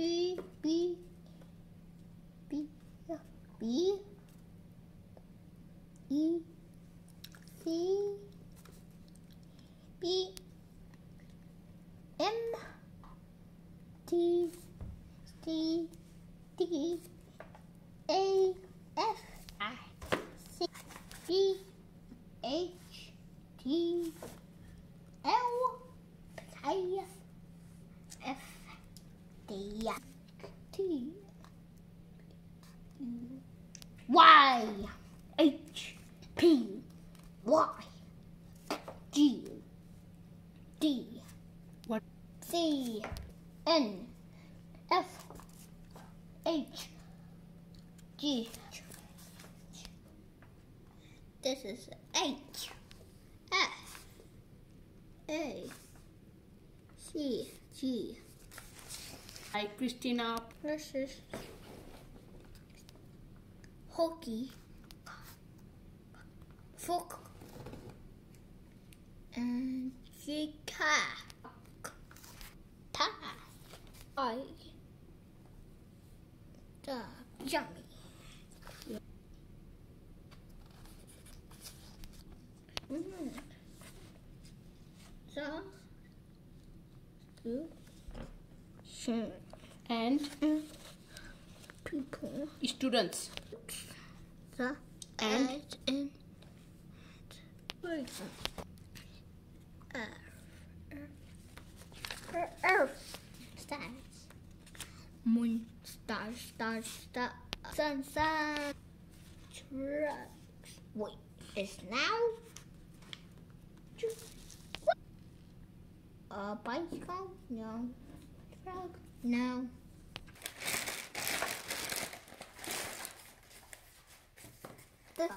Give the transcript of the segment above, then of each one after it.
G B B B E C B M T C D A F I C B H T D T Y H P Y G D What? C N F H G This is H F A C G Hi, Christina. This is hockey, fork, and chica, ta, I, the yummy. Mm. The, shin, And people. students. the And? edge in earth. Earth. Earth. Stars. Moon. Stars. Stars. Star. Sun. Sun. Trucks. Wait. Is now? A bicycle? No. Truck? No. The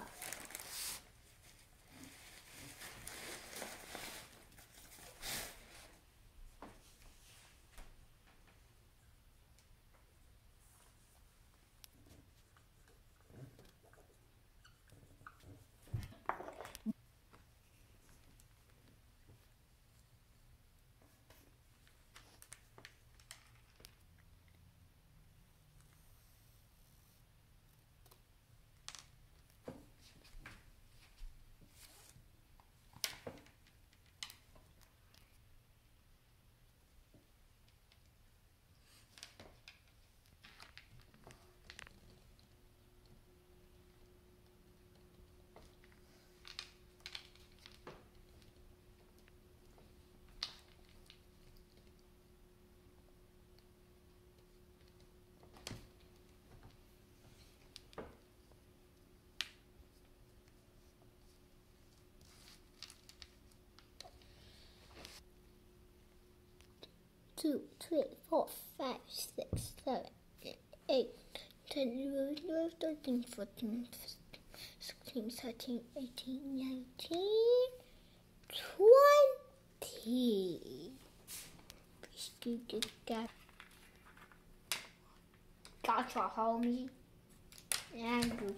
two, three, four, five, six, seven, eight, ten, eleven, twelve, thirteen, fourteen, fifteen, sixteen, seventeen, eighteen, nineteen, twenty. Got- Gotcha, homie. And